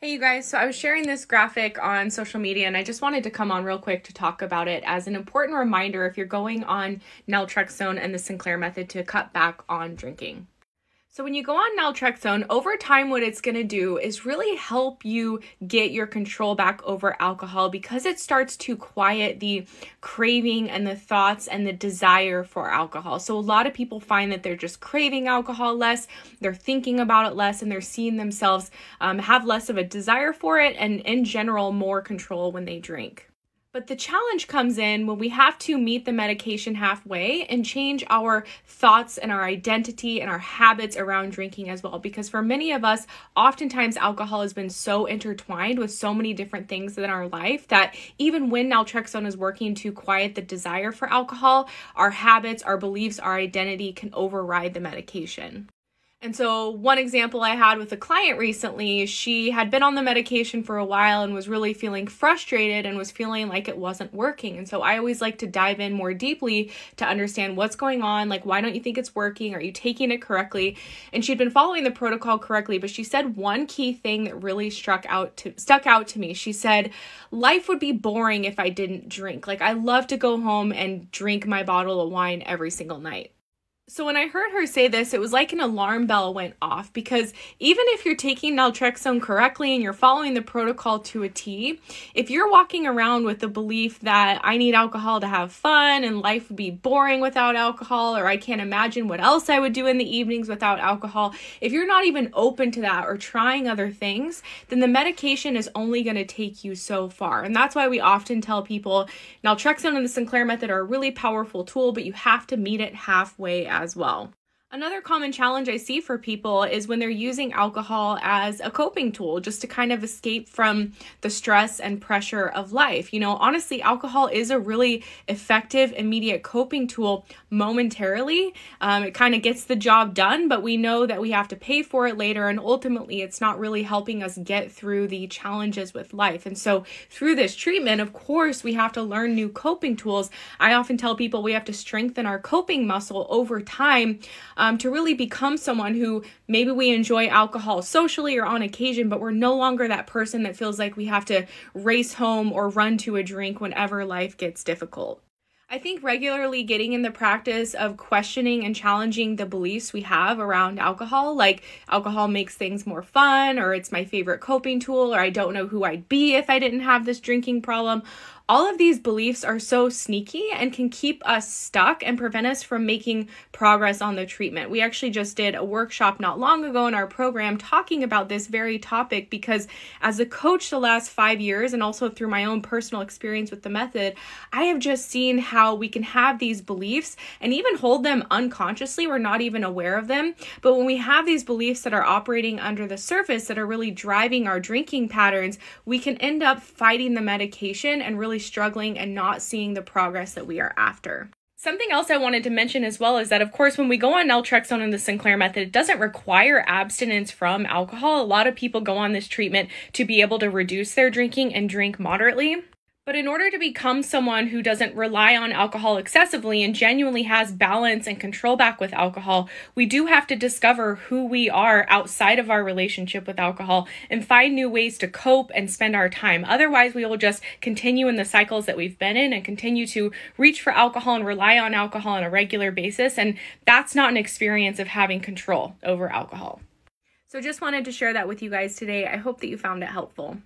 Hey you guys, so I was sharing this graphic on social media and I just wanted to come on real quick to talk about it as an important reminder if you're going on naltrexone and the Sinclair method to cut back on drinking. So when you go on naltrexone, over time what it's going to do is really help you get your control back over alcohol because it starts to quiet the craving and the thoughts and the desire for alcohol. So a lot of people find that they're just craving alcohol less, they're thinking about it less, and they're seeing themselves um, have less of a desire for it and in general more control when they drink. But the challenge comes in when we have to meet the medication halfway and change our thoughts and our identity and our habits around drinking as well. Because for many of us, oftentimes alcohol has been so intertwined with so many different things in our life that even when naltrexone is working to quiet the desire for alcohol, our habits, our beliefs, our identity can override the medication. And so, one example I had with a client recently, she had been on the medication for a while and was really feeling frustrated and was feeling like it wasn't working. And so, I always like to dive in more deeply to understand what's going on. Like, why don't you think it's working? Are you taking it correctly? And she'd been following the protocol correctly, but she said one key thing that really struck out to stuck out to me. She said, "Life would be boring if I didn't drink. Like, I love to go home and drink my bottle of wine every single night." So when I heard her say this, it was like an alarm bell went off because even if you're taking naltrexone correctly and you're following the protocol to a T, if you're walking around with the belief that I need alcohol to have fun and life would be boring without alcohol or I can't imagine what else I would do in the evenings without alcohol, if you're not even open to that or trying other things, then the medication is only going to take you so far. And that's why we often tell people naltrexone and the Sinclair method are a really powerful tool, but you have to meet it halfway as well. Another common challenge I see for people is when they're using alcohol as a coping tool just to kind of escape from the stress and pressure of life. You know, honestly, alcohol is a really effective, immediate coping tool momentarily. Um, it kind of gets the job done, but we know that we have to pay for it later, and ultimately, it's not really helping us get through the challenges with life. And so, through this treatment, of course, we have to learn new coping tools. I often tell people we have to strengthen our coping muscle over time um, to really become someone who maybe we enjoy alcohol socially or on occasion, but we're no longer that person that feels like we have to race home or run to a drink whenever life gets difficult. I think regularly getting in the practice of questioning and challenging the beliefs we have around alcohol, like alcohol makes things more fun, or it's my favorite coping tool, or I don't know who I'd be if I didn't have this drinking problem. All of these beliefs are so sneaky and can keep us stuck and prevent us from making progress on the treatment. We actually just did a workshop not long ago in our program talking about this very topic because, as a coach the last five years and also through my own personal experience with the method, I have just seen how we can have these beliefs and even hold them unconsciously. We're not even aware of them. But when we have these beliefs that are operating under the surface that are really driving our drinking patterns, we can end up fighting the medication and really struggling and not seeing the progress that we are after. Something else I wanted to mention as well is that, of course, when we go on naltrexone and the Sinclair method, it doesn't require abstinence from alcohol. A lot of people go on this treatment to be able to reduce their drinking and drink moderately. But in order to become someone who doesn't rely on alcohol excessively and genuinely has balance and control back with alcohol, we do have to discover who we are outside of our relationship with alcohol and find new ways to cope and spend our time. Otherwise, we will just continue in the cycles that we've been in and continue to reach for alcohol and rely on alcohol on a regular basis. And that's not an experience of having control over alcohol. So, just wanted to share that with you guys today. I hope that you found it helpful.